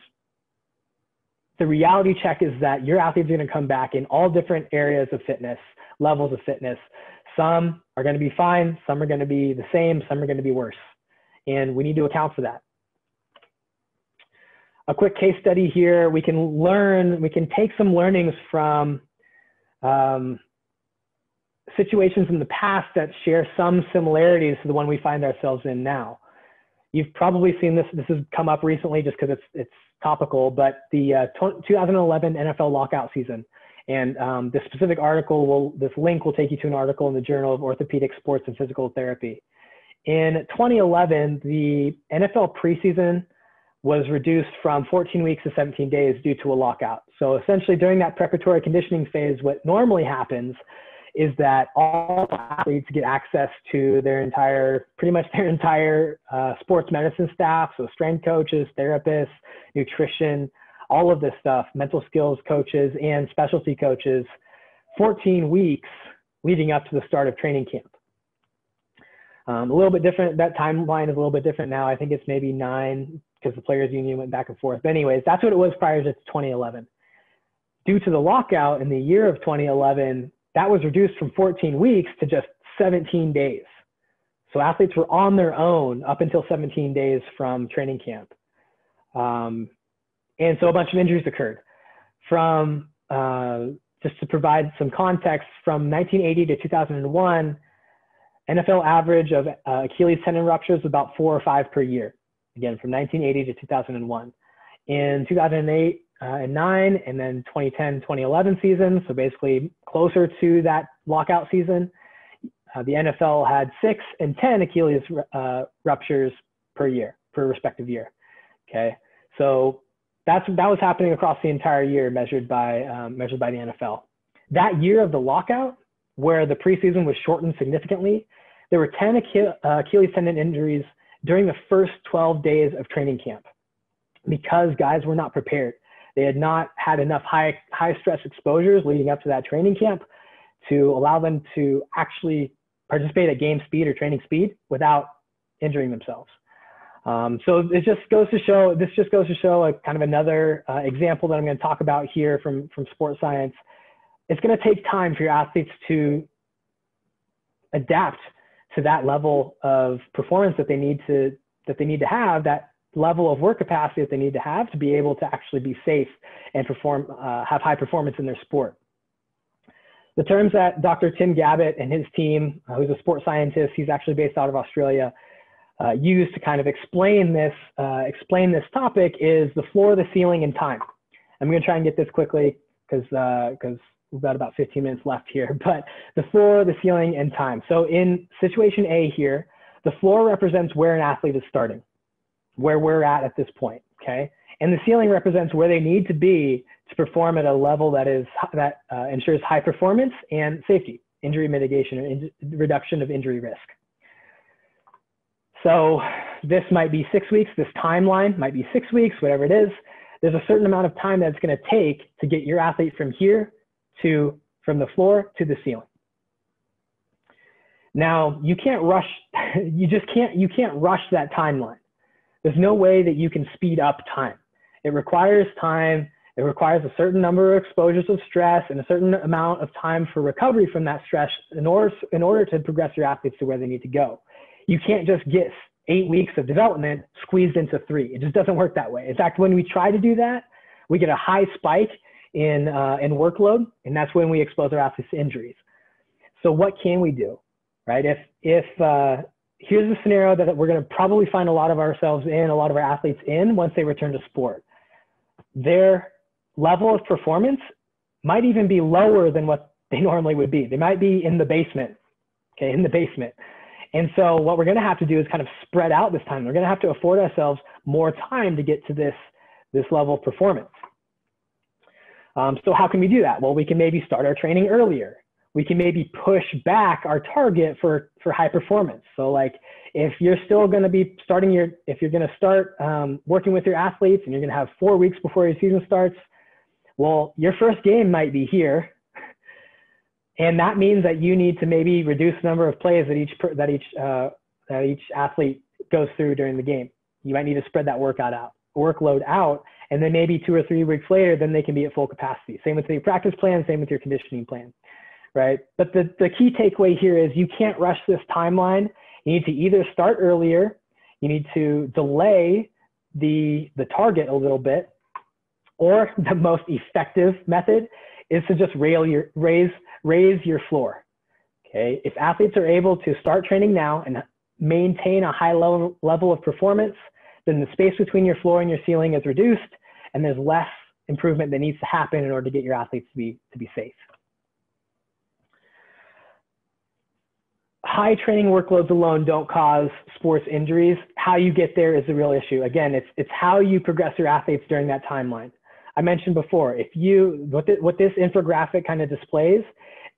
the reality check is that your athletes are going to come back in all different areas of fitness, levels of fitness. Some are going to be fine, some are going to be the same, some are going to be worse. And we need to account for that. A quick case study here. We can learn, we can take some learnings from um, situations in the past that share some similarities to the one we find ourselves in now. You've probably seen this. This has come up recently just because it's it's topical. But the uh, 2011 NFL lockout season, and um, this specific article will this link will take you to an article in the Journal of Orthopedic Sports and Physical Therapy. In 2011, the NFL preseason was reduced from 14 weeks to 17 days due to a lockout. So essentially, during that preparatory conditioning phase, what normally happens is that all athletes get access to their entire, pretty much their entire uh, sports medicine staff. So strength coaches, therapists, nutrition, all of this stuff, mental skills coaches and specialty coaches, 14 weeks leading up to the start of training camp. Um, a little bit different. That timeline is a little bit different now. I think it's maybe nine because the players union went back and forth. But anyways, that's what it was prior to 2011. Due to the lockout in the year of 2011, that was reduced from 14 weeks to just 17 days. So athletes were on their own up until 17 days from training camp. Um, and so a bunch of injuries occurred. From uh, just to provide some context, from 1980 to 2001, NFL average of uh, Achilles tendon ruptures was about four or five per year. Again, from 1980 to 2001. In 2008, uh, and nine, and then 2010, 2011 season. So basically closer to that lockout season. Uh, the NFL had six and 10 Achilles uh, ruptures per year, per respective year. Okay. So that's, that was happening across the entire year measured by, um, measured by the NFL. That year of the lockout, where the preseason was shortened significantly, there were 10 Achilles, uh, Achilles tendon injuries during the first 12 days of training camp because guys were not prepared. They had not had enough high, high stress exposures leading up to that training camp to allow them to actually participate at game speed or training speed without injuring themselves. Um, so it just goes to show, this just goes to show a kind of another uh, example that I'm going to talk about here from, from sports science. It's going to take time for your athletes to adapt to that level of performance that they need to, that they need to have that level of work capacity that they need to have to be able to actually be safe and perform, uh, have high performance in their sport. The terms that Dr. Tim Gabbett and his team, uh, who's a sports scientist, he's actually based out of Australia, uh, use to kind of explain this, uh, explain this topic is the floor, the ceiling, and time. I'm going to try and get this quickly because because uh, we've got about 15 minutes left here. But the floor, the ceiling, and time. So in situation A here, the floor represents where an athlete is starting, where we're at at this point. Okay, and the ceiling represents where they need to be to perform at a level that is that uh, ensures high performance and safety, injury mitigation, and in reduction of injury risk. So this might be six weeks. This timeline might be six weeks, whatever it is. There's a certain amount of time that it's going to take to get your athlete from here to from the floor to the ceiling. Now you can't rush. You just can't. You can't rush that timeline. There's no way that you can speed up time. It requires time. It requires a certain number of exposures of stress and a certain amount of time for recovery from that stress in order, in order to progress your athletes to where they need to go. You can't just get eight weeks of development squeezed into three. It just doesn't work that way. In fact, when we try to do that, we get a high spike in, uh, in workload, and that's when we expose our athletes to injuries. So what can we do, right? If, if uh, here's the scenario that we're going to probably find a lot of ourselves in, a lot of our athletes in once they return to sport. Their level of performance might even be lower than what they normally would be. They might be in the basement, okay, in the basement. And so what we're going to have to do is kind of spread out this time. We're going to have to afford ourselves more time to get to this, this level of performance. Um, so how can we do that? Well, we can maybe start our training earlier. We can maybe push back our target for, for high performance. So like if you're still going to be starting your, if you're going to start um, working with your athletes and you're going to have four weeks before your season starts, well, your first game might be here. And that means that you need to maybe reduce the number of plays that each, that each, uh, that each athlete goes through during the game. You might need to spread that workout out, workload out, and then maybe two or three weeks later, then they can be at full capacity. Same with your practice plan, same with your conditioning plan, right? But the, the key takeaway here is you can't rush this timeline you need to either start earlier, you need to delay the, the target a little bit, or the most effective method is to just your, raise, raise your floor. Okay, if athletes are able to start training now and maintain a high level, level of performance, then the space between your floor and your ceiling is reduced and there's less improvement that needs to happen in order to get your athletes to be, to be safe. High training workloads alone don't cause sports injuries. How you get there is the real issue. Again, it's, it's how you progress your athletes during that timeline. I mentioned before, if you, what, the, what this infographic kind of displays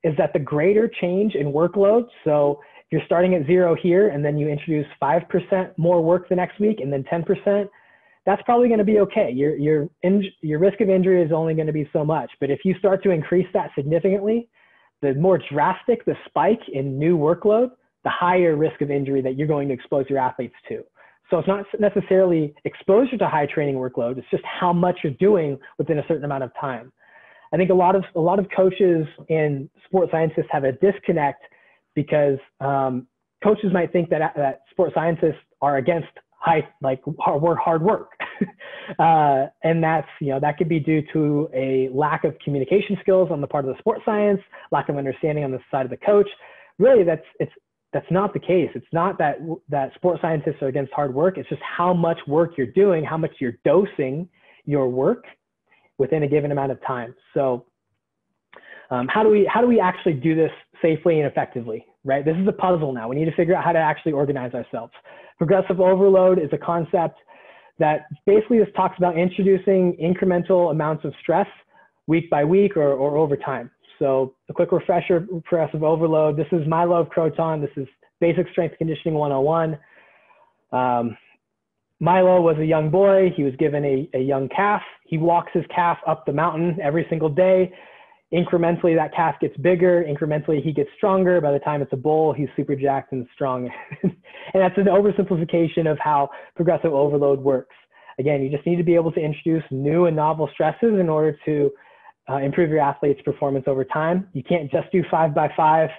is that the greater change in workload, so if you're starting at zero here and then you introduce 5% more work the next week and then 10%, that's probably going to be okay. Your, your, your risk of injury is only going to be so much. But if you start to increase that significantly, the more drastic the spike in new workload, the higher risk of injury that you're going to expose your athletes to. So it's not necessarily exposure to high training workload, it's just how much you're doing within a certain amount of time. I think a lot of a lot of coaches and sports scientists have a disconnect because um, coaches might think that that sports scientists are against high like hard work, hard work. uh, and that's you know that could be due to a lack of communication skills on the part of the sports science, lack of understanding on the side of the coach. Really, that's it's that's not the case. It's not that that sports scientists are against hard work. It's just how much work you're doing, how much you're dosing your work within a given amount of time. So um, how do we how do we actually do this safely and effectively? Right. This is a puzzle now. We need to figure out how to actually organize ourselves. Progressive overload is a concept that basically just talks about introducing incremental amounts of stress week by week or, or over time. So a quick refresher, progressive overload. This is Milo of Croton. This is basic strength conditioning 101. Um, Milo was a young boy. He was given a, a young calf. He walks his calf up the mountain every single day incrementally that calf gets bigger incrementally he gets stronger. By the time it's a bull he's super jacked and strong. And that's an oversimplification of how progressive overload works. Again you just need to be able to introduce new and novel stresses in order to uh, improve your athlete's performance over time. You can't just do five by five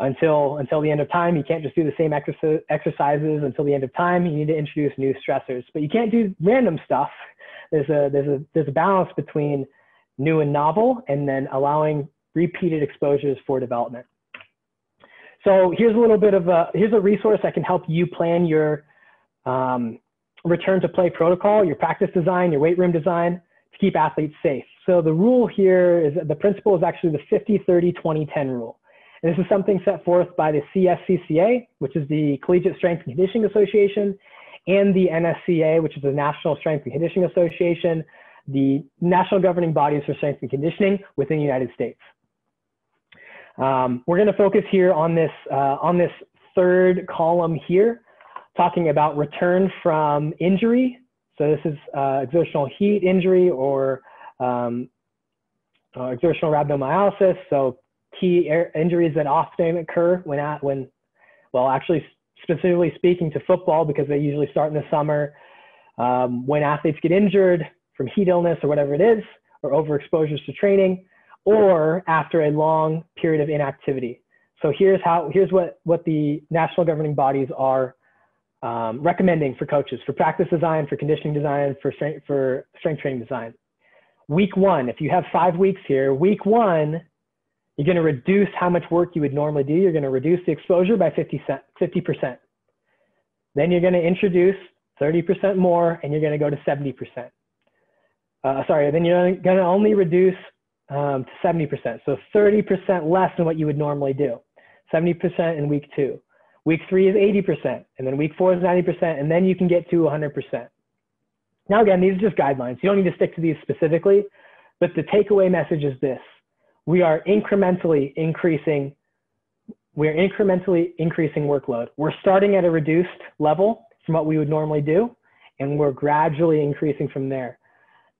until until the end of time. You can't just do the same exercise, exercises until the end of time. You need to introduce new stressors. But you can't do random stuff. There's a there's a there's a balance between new and novel, and then allowing repeated exposures for development. So here's a little bit of a, here's a resource that can help you plan your um, return to play protocol, your practice design, your weight room design to keep athletes safe. So the rule here is the principle is actually the 50, 30, 20, 10 rule. And this is something set forth by the CSCCA, which is the Collegiate Strength and Conditioning Association, and the NSCA, which is the National Strength and Conditioning Association, the national governing bodies for strength and conditioning within the United States. Um, we're going to focus here on this, uh, on this third column here, talking about return from injury. So this is uh, exertional heat injury or um, uh, exertional rhabdomyolysis. So key injuries that often occur when, at, when, well, actually specifically speaking to football because they usually start in the summer. Um, when athletes get injured from heat illness or whatever it is, or overexposures to training, or after a long period of inactivity. So here's how here's what what the national governing bodies are um, recommending for coaches for practice design, for conditioning design, for strength for strength training design. Week one, if you have five weeks here, week one, you're going to reduce how much work you would normally do. You're going to reduce the exposure by 50 percent. Then you're going to introduce 30% more, and you're going to go to 70%. Uh, sorry, then you're going to only reduce um, to 70%. So 30% less than what you would normally do. 70% in week two. Week three is 80%, and then week four is 90%, and then you can get to 100%. Now, again, these are just guidelines. You don't need to stick to these specifically, but the takeaway message is this. We are incrementally increasing, we're incrementally increasing workload. We're starting at a reduced level from what we would normally do, and we're gradually increasing from there.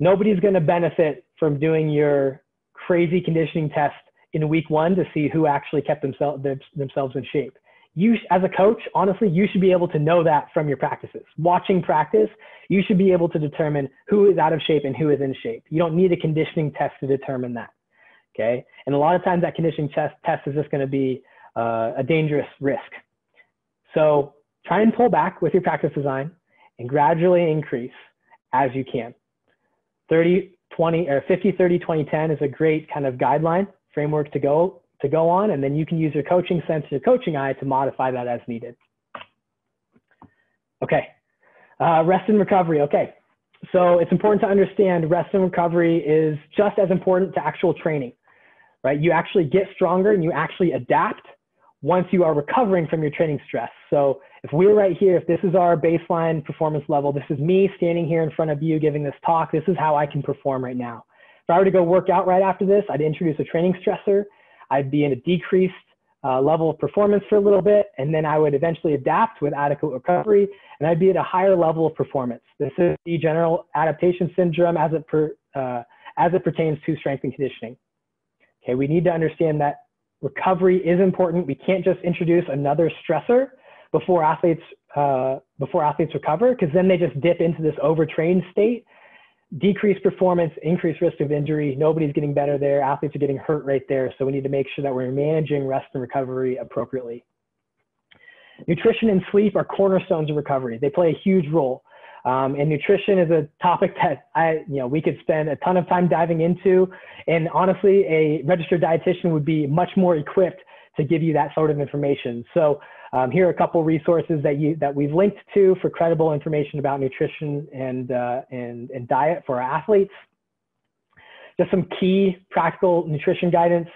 Nobody's going to benefit from doing your crazy conditioning test in week one to see who actually kept themselves themselves in shape. You, as a coach, honestly, you should be able to know that from your practices. Watching practice, you should be able to determine who is out of shape and who is in shape. You don't need a conditioning test to determine that. Okay, and a lot of times that conditioning test test is just going to be uh, a dangerous risk. So try and pull back with your practice design and gradually increase as you can. 30, 20 or 50, 30, 20, 10 is a great kind of guideline framework to go to go on, and then you can use your coaching sense, your coaching eye to modify that as needed. Okay, uh, rest and recovery. Okay, so it's important to understand rest and recovery is just as important to actual training, right? You actually get stronger and you actually adapt once you are recovering from your training stress. So if we're right here, if this is our baseline performance level, this is me standing here in front of you giving this talk, this is how I can perform right now. If I were to go work out right after this, I'd introduce a training stressor. I'd be in a decreased uh, level of performance for a little bit, and then I would eventually adapt with adequate recovery, and I'd be at a higher level of performance. This is the general adaptation syndrome as it, per, uh, as it pertains to strength and conditioning. Okay, we need to understand that recovery is important. We can't just introduce another stressor before athletes uh, before athletes recover, because then they just dip into this overtrained state, decreased performance, increased risk of injury. Nobody's getting better there. Athletes are getting hurt right there. So we need to make sure that we're managing rest and recovery appropriately. Nutrition and sleep are cornerstones of recovery. They play a huge role. Um, and nutrition is a topic that I, you know, we could spend a ton of time diving into. And honestly, a registered dietitian would be much more equipped to give you that sort of information. So um, here are a couple resources that you that we've linked to for credible information about nutrition and uh, and and diet for our athletes. Just some key practical nutrition guidance,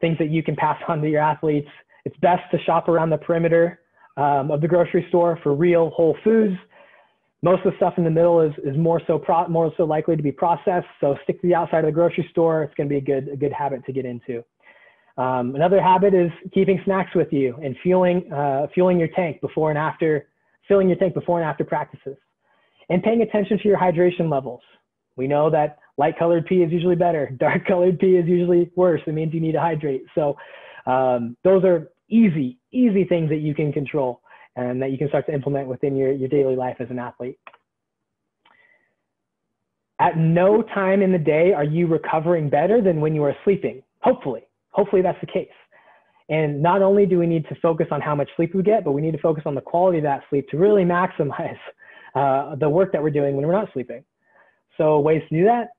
things that you can pass on to your athletes. It's best to shop around the perimeter um, of the grocery store for real whole foods. Most of the stuff in the middle is, is more so pro, more so likely to be processed. So stick to the outside of the grocery store. It's going to be a good a good habit to get into. Um, another habit is keeping snacks with you and fueling, uh, fueling your tank before and after, filling your tank before and after practices. And paying attention to your hydration levels. We know that light colored pee is usually better. Dark colored pee is usually worse. It means you need to hydrate. So um, those are easy, easy things that you can control and that you can start to implement within your, your daily life as an athlete. At no time in the day are you recovering better than when you are sleeping, hopefully. Hopefully that's the case. And not only do we need to focus on how much sleep we get, but we need to focus on the quality of that sleep to really maximize uh, the work that we're doing when we're not sleeping. So ways to do that,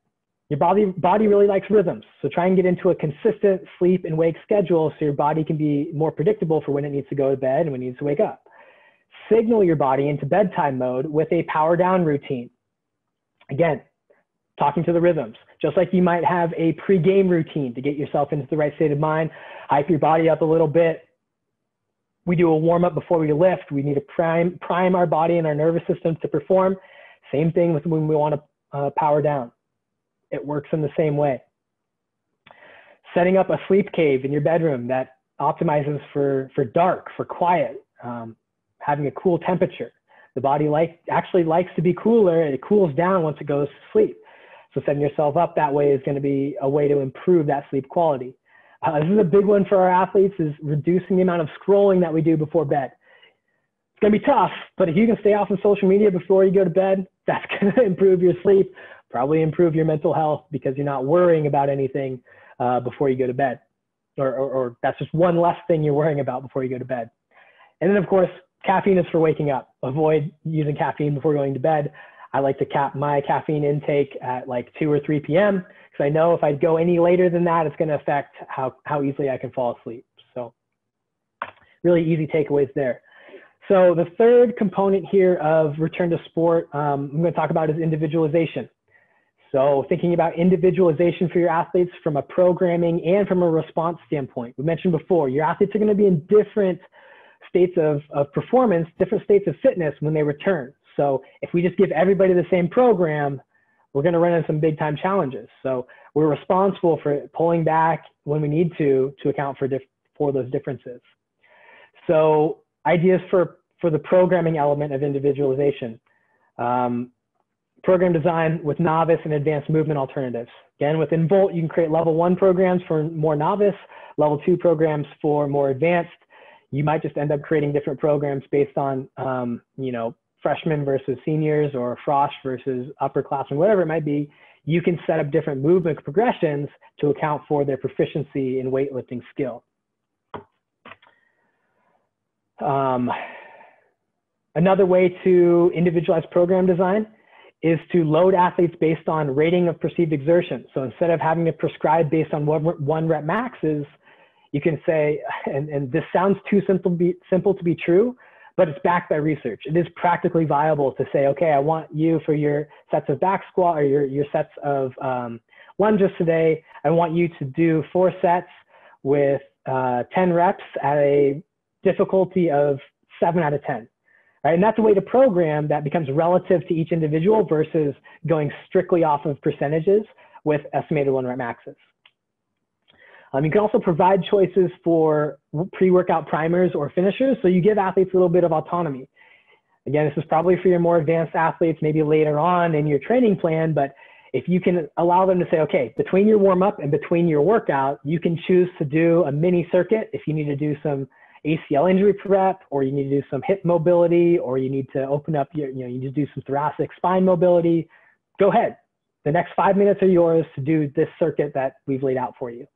your body, body really likes rhythms. So try and get into a consistent sleep and wake schedule so your body can be more predictable for when it needs to go to bed and when it needs to wake up. Signal your body into bedtime mode with a power down routine. Again, talking to the rhythms. Just like you might have a pre-game routine to get yourself into the right state of mind, hype your body up a little bit. We do a warm up before we lift. We need to prime, prime our body and our nervous system to perform. Same thing with when we want to uh, power down. It works in the same way. Setting up a sleep cave in your bedroom that optimizes for, for dark, for quiet, um, having a cool temperature. The body like, actually likes to be cooler. It cools down once it goes to sleep. So setting yourself up that way is going to be a way to improve that sleep quality. Uh, this is a big one for our athletes is reducing the amount of scrolling that we do before bed. It's going to be tough, but if you can stay off of social media before you go to bed, that's going to improve your sleep, probably improve your mental health because you're not worrying about anything uh, before you go to bed. Or, or, or that's just one less thing you're worrying about before you go to bed. And then, of course, caffeine is for waking up. Avoid using caffeine before going to bed. I like to cap my caffeine intake at like 2 or 3 p.m. because I know if I go any later than that, it's going to affect how, how easily I can fall asleep. So really easy takeaways there. So the third component here of return to sport um, I'm going to talk about is individualization. So thinking about individualization for your athletes from a programming and from a response standpoint. We mentioned before, your athletes are going to be in different states of, of performance, different states of fitness when they return. So if we just give everybody the same program, we're going to run into some big time challenges. So we're responsible for pulling back when we need to to account for diff- for those differences. So ideas for for the programming element of individualization. Um, program design with novice and advanced movement alternatives. Again, within Volt, you can create level one programs for more novice, level two programs for more advanced. You might just end up creating different programs based on, um, you know, freshmen versus seniors or frosh versus upperclassmen, whatever it might be, you can set up different movement progressions to account for their proficiency in weightlifting skill. Um, another way to individualize program design is to load athletes based on rating of perceived exertion. So instead of having to prescribe based on what one rep max is, you can say, and, and this sounds too simple, be, simple to be true, but it's backed by research. It is practically viable to say, okay, I want you for your sets of back squat or your, your sets of um, lunges today. I want you to do four sets with uh, 10 reps at a difficulty of seven out of 10. Right? And that's a way to program that becomes relative to each individual versus going strictly off of percentages with estimated one rep maxes. Um, you can also provide choices for pre-workout primers or finishers, so you give athletes a little bit of autonomy. Again, this is probably for your more advanced athletes, maybe later on in your training plan, but if you can allow them to say, okay, between your warm up and between your workout, you can choose to do a mini circuit if you need to do some ACL injury prep, or you need to do some hip mobility, or you need to open up your, you know, you need to do some thoracic spine mobility. Go ahead. The next five minutes are yours to do this circuit that we've laid out for you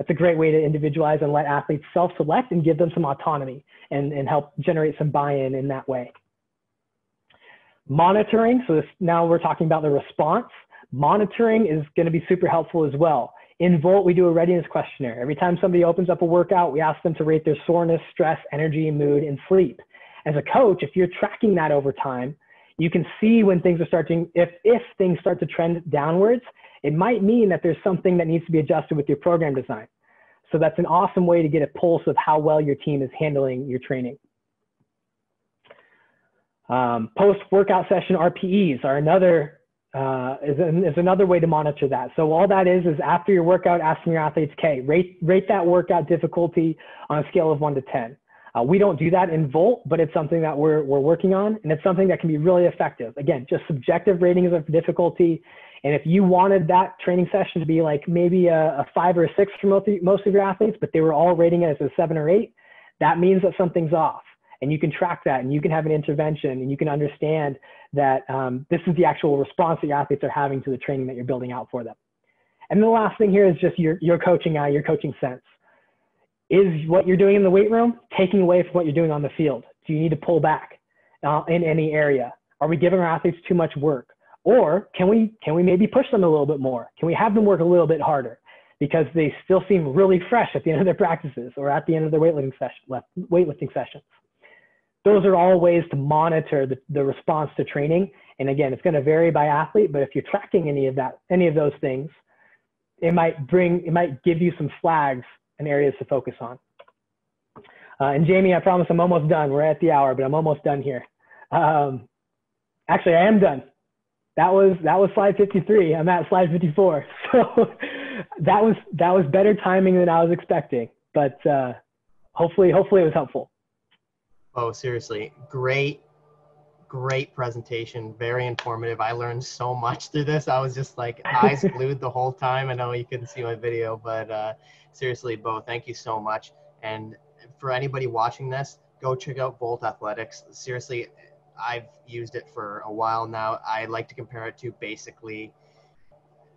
that's a great way to individualize and let athletes self-select and give them some autonomy and, and help generate some buy-in in that way. Monitoring, so this, now we're talking about the response. Monitoring is gonna be super helpful as well. In Volt, we do a readiness questionnaire. Every time somebody opens up a workout, we ask them to rate their soreness, stress, energy, mood, and sleep. As a coach, if you're tracking that over time, you can see when things are starting, if, if things start to trend downwards, it might mean that there's something that needs to be adjusted with your program design. So that's an awesome way to get a pulse of how well your team is handling your training. Um, Post-workout session RPEs are another uh, is, is another way to monitor that. So all that is is after your workout, asking your athletes, okay, rate rate that workout difficulty on a scale of one to ten. Uh, we don't do that in Volt, but it's something that we're we're working on, and it's something that can be really effective. Again, just subjective ratings of difficulty and if you wanted that training session to be like maybe a, a five or a six for most of, most of your athletes, but they were all rating it as a seven or eight, that means that something's off. And you can track that and you can have an intervention and you can understand that um, this is the actual response that your athletes are having to the training that you're building out for them. And the last thing here is just your, your coaching eye, your coaching sense. Is what you're doing in the weight room taking away from what you're doing on the field? Do you need to pull back uh, in any area? Are we giving our athletes too much work? Or can we, can we maybe push them a little bit more? Can we have them work a little bit harder? Because they still seem really fresh at the end of their practices or at the end of their weightlifting, session, weightlifting sessions. Those are all ways to monitor the, the response to training. And again, it's going to vary by athlete, but if you're tracking any of that, any of those things, it might bring, it might give you some flags and areas to focus on. Uh, and Jamie, I promise I'm almost done. We're at the hour, but I'm almost done here. Um, actually, I am done. That was that was slide 53. I'm at slide 54. So that was that was better timing than I was expecting. But uh, hopefully, hopefully it was helpful. Oh, seriously, great, great presentation. Very informative. I learned so much through this. I was just like eyes glued the whole time. I know you couldn't see my video, but uh, seriously, Bo, thank you so much. And for anybody watching this, go check out Volt Athletics. Seriously, I've used it for a while now. I like to compare it to basically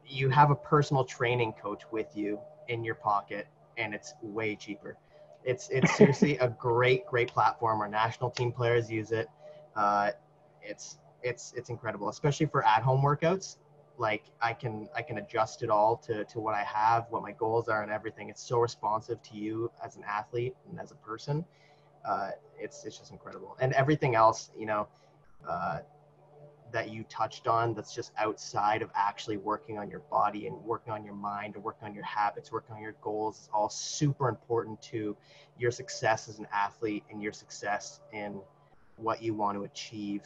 you have a personal training coach with you in your pocket and it's way cheaper. It's it's seriously a great great platform. Our national team players use it. Uh, it's it's it's incredible, especially for at home workouts. Like I can I can adjust it all to to what I have, what my goals are, and everything. It's so responsive to you as an athlete and as a person. Uh, it's it's just incredible, and everything else, you know. Uh, that you touched on that's just outside of actually working on your body and working on your mind and working on your habits, working on your goals is all super important to your success as an athlete and your success in what you want to achieve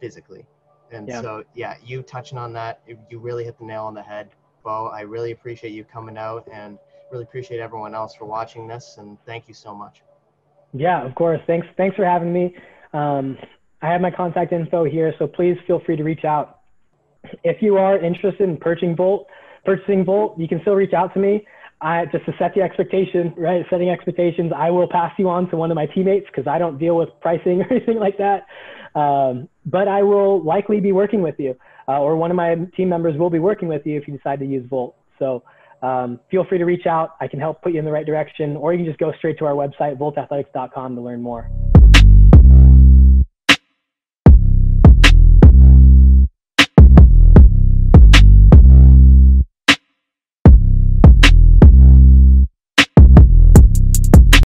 physically. And yeah. so, yeah, you touching on that, you really hit the nail on the head, Bo. I really appreciate you coming out and really appreciate everyone else for watching this. And thank you so much. Yeah, of course. Thanks. Thanks for having me. Um, I have my contact info here, so please feel free to reach out. If you are interested in purchasing Volt, purchasing Volt, you can still reach out to me. I, just to set the expectation, right? Setting expectations, I will pass you on to one of my teammates because I don't deal with pricing or anything like that. Um, but I will likely be working with you, uh, or one of my team members will be working with you if you decide to use Volt. So um, feel free to reach out. I can help put you in the right direction, or you can just go straight to our website, voltathletics.com, to learn more.